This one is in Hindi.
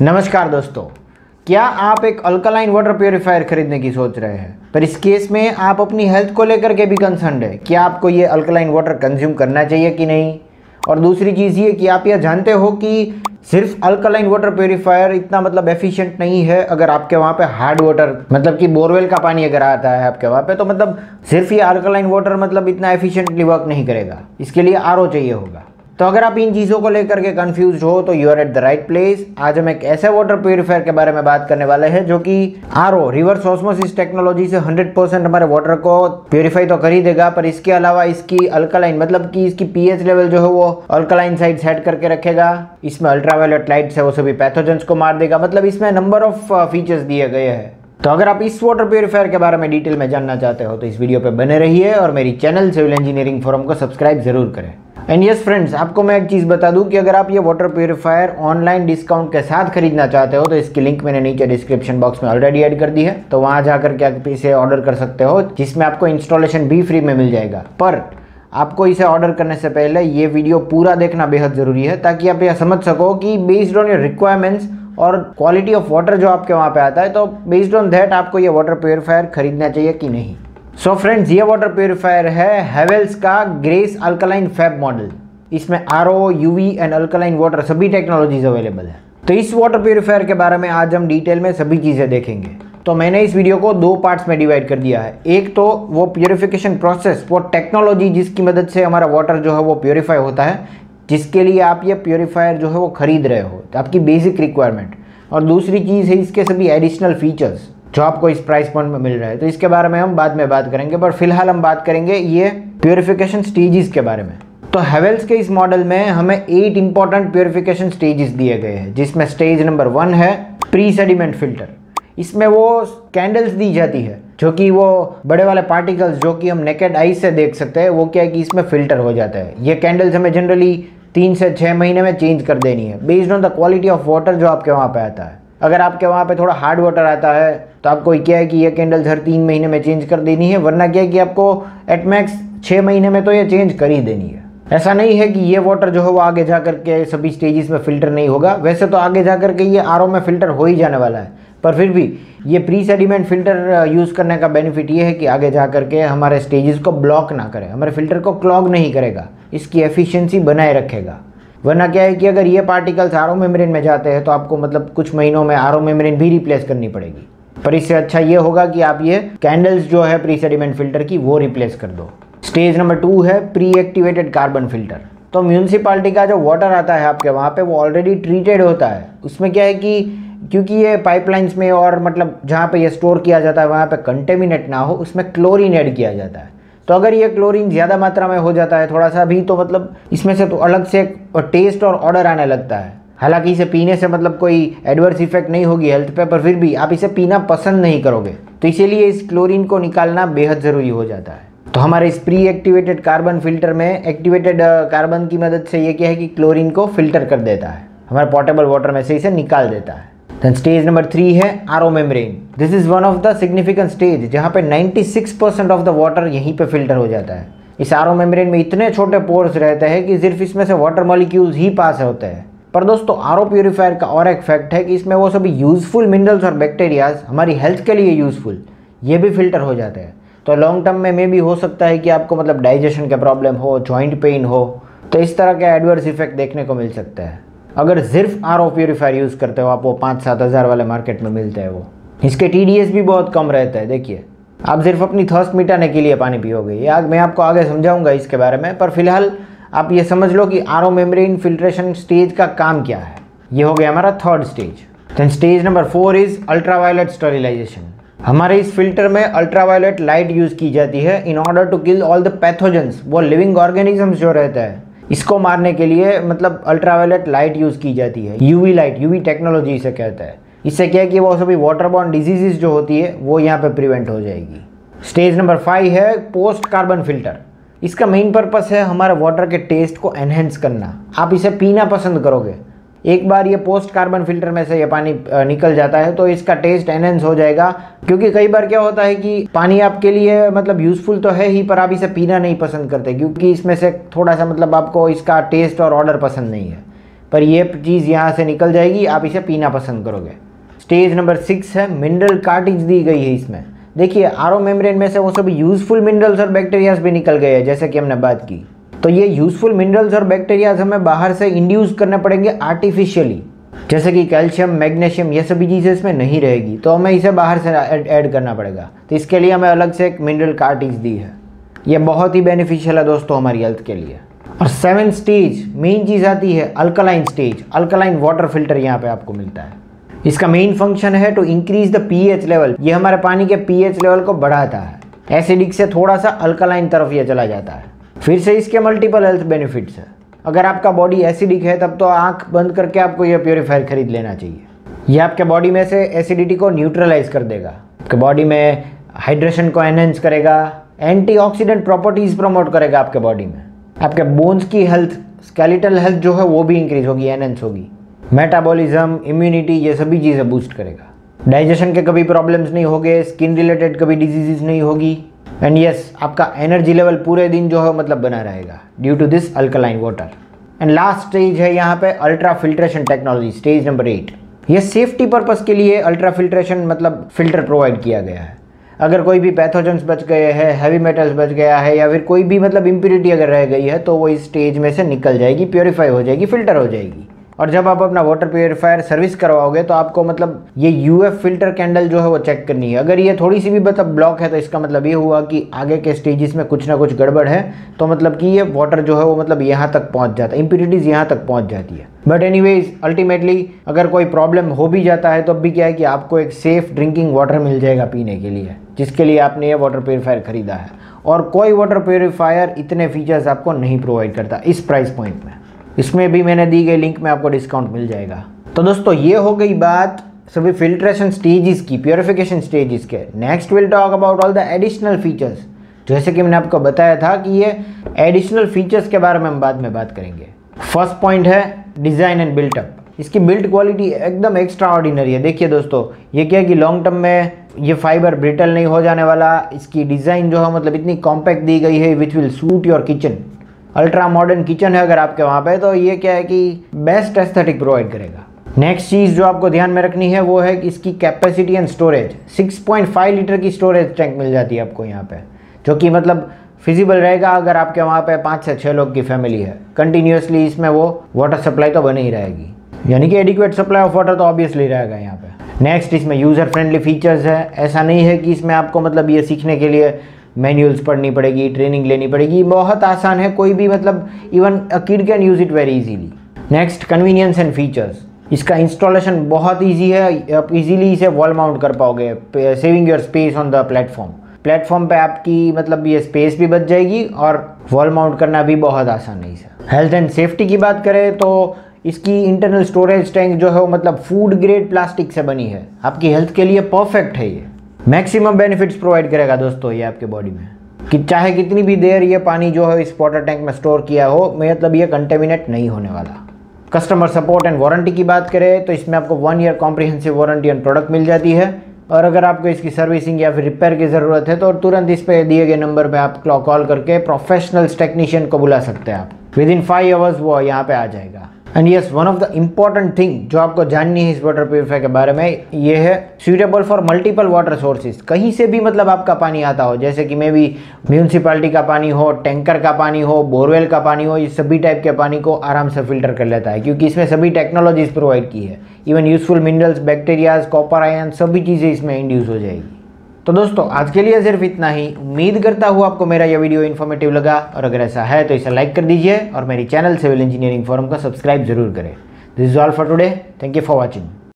नमस्कार दोस्तों। क्या आप एक अल्कलाइन वाटर प्योरीफायर खरीदने की सोच रहे हैं? पर इस केस में आप अपनी हेल्थ को लेकर के भी कंसर्न है। क्या आपको ये अल्कलाइन वाटर कंज्यूम करना चाहिए कि नहीं? और दूसरी चीज़ ये कि आप यह जानते हो कि सिर्फ़ अल्कलाइन वाटर प्योरीफायर इतना मतलब एफिशिएंट नहीं है। अगर आपके वहाँ पे हार्ड वाटर मतलब कि बोरवेल का पानी अगर आता है आपके वहाँ पे तो मतलब सिर्फ़ ये अल्कलाइन वाटर मतलब इतना एफिशिएंटली वर्क नहीं करेगा। इसके लिए आरओ चाहिए होगा। तो अगर आप इन चीज़ों को लेकर के कंफ्यूज हो तो you are at the right place आज हम एक ऐसे वाटर प्योरीफायर के बारे में बात करने वाले हैं जो कि R O reverse osmosis technology से 100 परसेंट हमारे वाटर को प्योरीफाई तो कर ही देगा, पर इसके अलावा इसकी अल्कलाइन मतलब कि इसकी पीएच लेवल जो है वो अल्कलाइन साइड सेट करके रखेगा। इसमें अल्ट्रावायलेट लाइट है, वो सभी पैथोजेंस को मार देगा। मतलब इसमें नंबर ऑफ़ फीचर्स दिए गए हैं। तो अगर आप इस वाटर प्योरीफायर के बारे में डिटेल में जानना चाहते हो तो इस वीडियो पे बने रहिए और मेरी चैनल सिविल इंजीनियरिंग फोरम को सब्सक्राइब ज़रूर करें। एंड यस फ्रेंड्स आपको मैं एक चीज़ बता दूँ कि अगर आप ये वाटर प्योरीफायर ऑनलाइन डिस्काउंट के साथ खरीदना चाहते हो तो इसकी लिंक मैंने नीचे डिस्क्रिप्शन बॉक्स में ऑलरेडी ऐड कर दी है। तो वहाँ जाकर के आप इसे ऑर्डर कर सकते हो, जिसमें आपको इंस्टॉलेशन भी फ्री में मिल जाएगा। पर आपको इसे ऑर्डर करने से पहले ये वीडियो पूरा देखना बेहद ज़रूरी है, ताकि आप यह समझ सको कि बेस्ड ऑन योर रिक्वायरमेंट्स और क्वालिटी ऑफ़ वाटर जो आपके वहाँ पे आता है तो बेस्ड ऑन दैट आपको ये वाटर प्योरीफायर खरीदना चाहिए कि नहीं। सो so फ्रेंड्स ये वाटर प्योरीफायर है हेवेल्स का ग्रेस अल्कलाइन फैब मॉडल इसमें R O UV and alkaline water सभी टेक्नोलॉजीज़ अवेलेबल है। तो इस वाटर प्योरीफायर के बारे में आज हम डिटेल में सभी चीज़ें देखेंगे। तो मैंने इस वीडियो को दो पार्ट्स में डिवाइड कर दिया है। एक तो वो प्योरीफिकेशन प्रोसेस वो टेक्नोलॉजी जिसकी मदद से हमारा वाटर जो है वो प्योरीफाई होता है, जिसके लिए आप ये प्योरीफायर जो है वो खरीद रहे हो तो आपकी बेसिक रिक्वायरमेंट और दूसरी चीज़ है इसके सभी एडिशनल फीचर्स जो आपको इस प्राइस पॉइंट में मिल रहा है। तो इसके बारे में हम बाद में बात करेंगे, पर फ़िलहाल हम बात करेंगे ये प्योरीफिकेशन स्टेजेस के बारे में। तो हेवेल्स के इस मॉडल में हमें एट इंपॉर्टेंट प्योरीफिकेशन स्टेजेस दिए गए हैं, जिसमें स्टेज नंबर वन है प्री सेडिमेंट फ़िल्टर इसमें वो कैंडल्स दी जाती है, जो कि वो बड़े वाले पार्टिकल्स जो कि हम नेकेड आई से देख सकते हैं, वो क्या है कि इसमें फ़िल्टर हो जाता है। ये कैंडल्स हमें जनरली तीन से छः महीने में चेंज कर देनी है based on the quality of water जो आपके वहाँ पे आता है। अगर आपके वहाँ पे थोड़ा हार्ड वाटर आता है तो आपको क्या है कि ये कैंडल्स हर तीन महीने में चेंज कर देनी है, वरना क्या है कि आपको एटमैक्स छः महीने में तो ये चेंज कर ही देनी है। ऐसा नहीं है कि ये वाटर जो है वो आगे जा के सभी स्टेजेस में फ़िल्टर नहीं होगा। वैसे तो आगे जा के ये आर में फ़िल्टर हो ही जाने वाला है, पर फिर भी ये प्री सेडिमेंट फ़िल्टर यूज़ करने का बेनिफिट ये है कि आगे जा के हमारे स्टेजेस को ब्लॉक ना करे, हमारे फ़िल्टर को क्लॉग नहीं करेगा, इसकी एफिशिएंसी बनाए रखेगा। वरना क्या है कि अगर ये पार्टिकल्स आर मेम्ब्रेन में जाते हैं तो आपको मतलब कुछ महीनों में आर मेम्ब्रेन भी रिप्लेस करनी पड़ेगी। पर इससे अच्छा ये होगा कि आप ये कैंडल्स जो है प्री सेडिमेंट फ़िल्टर की वो रिप्लेस कर दो। स्टेज नंबर टू है प्री एक्टिवेटेड कार्बन फ़िल्टर तो म्यूनसिपालिटी का जो वाटर आता है आपके वहाँ पे वो ऑलरेडी ट्रीटेड होता है। उसमें क्या है कि क्योंकि ये पाइपलाइंस में और मतलब जहाँ पे ये स्टोर किया जाता है, वहाँ पे कंटेमिनेट ना हो, उसमें क्लोरीन ऐड किया जाता है। तो अगर ये क्लोरीन ज़्यादा मात्रा में हो जाता है, थोड़ा सा भी तो मतलब इसमें से तो अलग से टेस्ट और ऑर्डर आने लगता है। हालाँकि इसे पीने से मतलब कोई एडवर्स इफ़ेक्ट नहीं होगी हेल्थ पे, पर फिर भी आप इसे पीना पसंद नहीं करोगे। तो इसीलिए इस क्लोरीन को निकालना बेहद ज़रूरी हो जाता है। तो हमारे इस प्री एक्टिवेटेड कार्बन फ़िल्टर में एक्टिवेटेड कार्बन की मदद से ये क्या है कि क्लोरीन को फ़िल्टर कर देता है। हमारे पोर्टेबल वाटर में से इसे निकाल देता है। देन स्टेज नंबर थ्री है RO membrane this is one of the significant stage जहाँ पे 96 परसेंट ऑफ़ द वाटर यहीं पे फ़िल्टर हो जाता है। इस आरो मेम्ब्रेन में इतने छोटे पोर्स रहते हैं कि सिर्फ़ इसमें से वाटर मॉलिक्यूल्स ही पास होते हैं। पर दोस्तों आर प्योरीफायर का और एक फैक्ट है कि इसमें वो सभी यूजफुल मिनरल्स और बैक्टीरियाज हमारी हेल्थ के लिए यूजफुल, ये भी फ़िल्टर हो जाते हैं। तो लॉन्ग टर्म में मे भी हो सकता है कि आपको मतलब डाइजेशन का प्रॉब्लम हो, जॉइंट पेन हो तो इस तरह का एडवर्स इफ़ेक्ट देखने को मिल सकता है। अगर सिर्फ़ आर ओ प्योरीफायर यूज़ करते हो आप, वो पाँच सात हज़ार वाले मार्केट में मिलते हैं वो। इसके टी भी बहुत कम रहता है, देखिए। आप सिर्फ़ अपनी थर्स्ट मिटाने के लिए पानी पियोगे, ये मैं आपको आगे समझाऊँगा इसके बारे में, पर फ़िलहाल आप ये समझ लो कि R O membrane filtration stage का काम क्या है। ये हो गया हमारा third stage then stage number four is ultraviolet sterilization हमारे इस फ़िल्टर में अल्ट्रावायलेट लाइट यूज़ की जाती है in order to kill all the pathogens वो लिविंग ऑर्गेनिजम्स जो रहता है। इसको मारने के लिए मतलब अल्ट्रावायलेट लाइट यूज़ की जाती है। यूवी लाइट यूवी टेक्नोलॉजी इसे कहता है। इससे क्या है कि वो सभी वाटर बॉर्न डिजीजेज जो होती है, वो यहाँ पे प्रिवेंट हो जाएगी। स्टेज नंबर फाइव है पोस्ट कार्बन फ़िल्टर इसका मेन पर्पस है हमारे वाटर के टेस्ट को एनहेंस करना। आप इसे पीना पसंद करोगे। एक बार ये पोस्ट कार्बन फ़िल्टर में से ये पानी निकल जाता है तो इसका टेस्ट एनहेंस हो जाएगा। क्योंकि कई बार क्या होता है कि पानी आपके लिए मतलब यूज़फुल तो है ही, पर आप इसे पीना नहीं पसंद करते, क्योंकि इसमें से थोड़ा सा मतलब आपको इसका टेस्ट और ऑर्डर पसंद नहीं है। पर ये चीज़ यहाँ से निकल जाएगी, आप इसे पीना पसंद करोगे। स्टेज नंबर सिक्स है मिनरल कार्टिज दी गई है इसमें। देखिए आर मेम्ब्रेन में से वो सभी यूजफुल मिनरल्स और बैक्टीरियाज भी निकल गए हैं, जैसे कि हमने बात की। तो ये यूजफुल मिनरल्स और बैक्टीरियाज हमें बाहर से इंड्यूस करने पड़ेंगे आर्टिफिशियली जैसे कि कैल्शियम मैग्नीशियम ये सभी चीज़ें इसमें नहीं रहेगी तो हमें इसे बाहर से ऐड करना पड़ेगा। तो इसके लिए हमें अलग से एक मिनरल कार्टिज दी है। ये बहुत ही बेनिफिशियल है दोस्तों हमारी हेल्थ के लिए। और सेवन स्टेज मेन चीज़ आती है alkaline stage alkaline water filter यहाँ पे आपको मिलता है। इसका मेन फ़ंक्शन है to increase the pH level ये हमारे पानी के पीएच लेवल को बढ़ाता है। एसिडिक से थोड़ा सा अल्कलाइन तरफ़ ये चला जाता है। फिर से इसके मल्टीपल हेल्थ बेनिफिट्स है। अगर आपका बॉडी एसिडिक है, तब तो आँख बंद करके आपको ये प्योरीफायर खरीद लेना चाहिए। ये आपके बॉडी में से एसिडिटी को न्यूट्रलाइज कर देगा। आपके बॉडी में हाइड्रेशन को एनहेंस करेगा। एंटीऑक्सीडेंट प्रॉपर्टीज़ प्रमोट करेगा आपके बॉडी में। आपके बोन्स की हेल्थ स्केलेटल हेल्थ जो है, वो भी इंक्रीज होगी एनहेंस होगी। मेटाबॉलिज्म इम्यूनिटी ये सभी चीज़ें बूस्ट करेगा। डाइजेशन के कभी प्रॉब्लम्स नहीं होंगे स्किन रिलेटेड कभी डिजीजेज नहीं होगी। एंड यस आपका एनर्जी लेवल पूरे दिन जो है मतलब बना रहेगा due to this alkaline water and last stage है यहाँ पे ultra filtration technology stage number eight ये सेफ्टी पर्पज़ के लिए अल्ट्रा फिल्ट्रेशन मतलब फ़िल्टर प्रोवाइड किया गया है। अगर कोई भी पैथोजेंस बच गए हैं हैवी मेटल्स बच गया है, या फिर कोई भी मतलब इम्प्योरिटी अगर रह गई है तो वो इस स्टेज में से निकल जाएगी प्योरीफाई हो जाएगी फ़िल्टर हो जाएगी। और जब आप अपना वाटर प्योरीफायर सर्विस करवाओगे तो आपको मतलब ये यूएफ़ फ़िल्टर कैंडल जो है वो चेक करनी है। अगर ये थोड़ी सी भी मतलब ब्लॉक है तो इसका मतलब ये हुआ कि आगे के स्टेजेस में कुछ ना कुछ गड़बड़ है तो मतलब कि ये वाटर जो है वो मतलब यहाँ तक पहुँच जाता है। इम्प्योरिटीज़ यहाँ तक पहुँच जाती है। बट एनी अल्टीमेटली अगर कोई प्रॉब्लम हो भी जाता है तो अब भी क्या है कि आपको एक सेफ़ ड्रिंकिंग वाटर मिल जाएगा पीने के लिए, जिसके लिए आपने ये वाटर प्योरीफायर खरीदा है। और कोई वाटर प्योरीफायर इतने फीचर्स आपको नहीं प्रोवाइड करता, इस प्राइस पॉइंट में। इसमें भी मैंने दी गई लिंक में आपको डिस्काउंट मिल जाएगा। तो दोस्तों, ये हो गई बात सभी फिल्ट्रेशन स्टेजेस की प्योरिफिकेशन स्टेजेस के। Next will talk about all the additional features जैसे कि मैंने आपको बताया था कि ये एडिशनल फीचर्स के बारे में हम बाद में बात करेंगे। फ़र्स्ट पॉइंट है डिज़ाइन एंड बिल्टअप इसकी बिल्ड क्वालिटी एकदम एक्स्ट्रा ऑर्डिनरी है। देखिए दोस्तों, ये क्या है कि लॉन्ग टर्म में ये फाइबर ब्रिटल नहीं हो जाने वाला। इसकी डिज़ाइन जो है मतलब इतनी कॉम्पैक्ट दी गई है which will suit your kitchen ultra modern kitchen है अगर आपके वहाँ पे तो ये क्या है कि बेस्ट एस्थेटिक प्रोवाइड करेगा। नेक्स्ट चीज़ जो आपको ध्यान में रखनी है, वो है कि इसकी कैपेसिटी एंड स्टोरेज 6.5 लीटर की स्टोरेज टैंक मिल जाती है आपको यहाँ पे, जो कि मतलब फिजिबल रहेगा अगर आपके वहाँ पे पाँच से छः लोग की फैमिली है। कंटिन्यूसली इसमें वो वाटर सप्लाई तो बनी ही रहेगी। यानी कि एडिक्वेट सप्लाई ऑफ़ वाटर तो ऑब्वियसली रहेगा यहाँ पे। नेक्स्ट इसमें यूज़र फ्रेंडली फीचर्स है। ऐसा नहीं है कि इसमें आपको मतलब ये सीखने के लिए मैनुअल्स पढ़नी पड़ेगी, ट्रेनिंग लेनी पड़ेगी। बहुत आसान है, कोई भी मतलब even a kid can use it very easily next convenience and features इसका इंस्टॉलेशन बहुत इजी है, आप इजीली इसे वॉल माउंट कर पाओगे saving your space on the platform platform पे आपकी मतलब ये स्पेस भी बच जाएगी और वॉल माउंट करना भी बहुत आसान है इसे। हेल्थ एंड सेफ्टी की बात करें तो इसकी इंटरनल स्टोरेज टैंक जो है वो मतलब फ़ूड ग्रेड प्लास्टिक से बनी है। आपकी हेल्थ के लिए परफेक्ट है ये। मैक्सिमम बेनिफिट्स प्रोवाइड करेगा दोस्तों ये आपके बॉडी में। कि चाहे कितनी भी देर ये पानी जो है इस वाटर टैंक में स्टोर किया हो मतलब ये कंटेमिनेट नहीं होने वाला। कस्टमर सपोर्ट एंड वारंटी की बात करें तो इसमें आपको one year comprehensive warranty and product मिल जाती है। और अगर आपको इसकी सर्विसिंग या फिर रिपेयर की ज़रूरत है तो तुरंत इस पे दिए गए नंबर पे आप कॉल करके प्रोफेशनल्स टेक्नीशियन को बुला सकते हैं आप। विद इन फाइव आवर्स वो यहाँ पे आ जाएगा। And yes one of the important thing जो आपको जाननी है इस वाटर प्योरीफायर के बारे में, ये है suitable for multiple water sources कहीं से भी मतलब आपका पानी आता हो, जैसे कि मे भी म्यूनसिपालिटी का पानी हो टैंकर का पानी हो बोरवेल का पानी हो, ये सभी टाइप के पानी को आराम से फ़िल्टर कर लेता है, क्योंकि इसमें सभी टेक्नोलॉजीज़ प्रोवाइड की है. Even useful minerals bacterias copper ion सभी चीज़ें इसमें इंड्यूस हो जाएगी. तो दोस्तों, आज के लिए सिर्फ़ इतना ही। उम्मीद करता हूँ आपको मेरा यह वीडियो इन्फॉर्मेटिव लगा और अगर ऐसा है तो इसे लाइक कर दीजिए और मेरी चैनल सिविल इंजीनियरिंग फॉरम का सब्सक्राइब ज़रूर करें। This is all for today thank you for watching